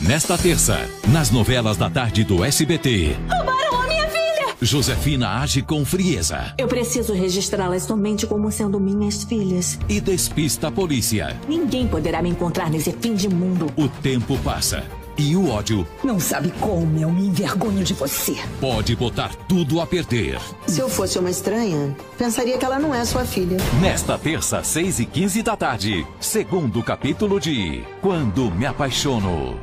Nesta terça, nas novelas da tarde do SBT, Roubaram a minha filha! Josefina age com frieza Eu preciso registrá-las somente como sendo minhas filhas. e despista a polícia. Ninguém poderá me encontrar nesse fim de mundo. O tempo passa e o ódio Não sabe como eu me envergonho de você. pode botar tudo a perder. Se eu fosse uma estranha, pensaria que ela não é sua filha. Nesta terça, 6 e 15 da tarde, segundo capítulo de Quando Me Apaixono.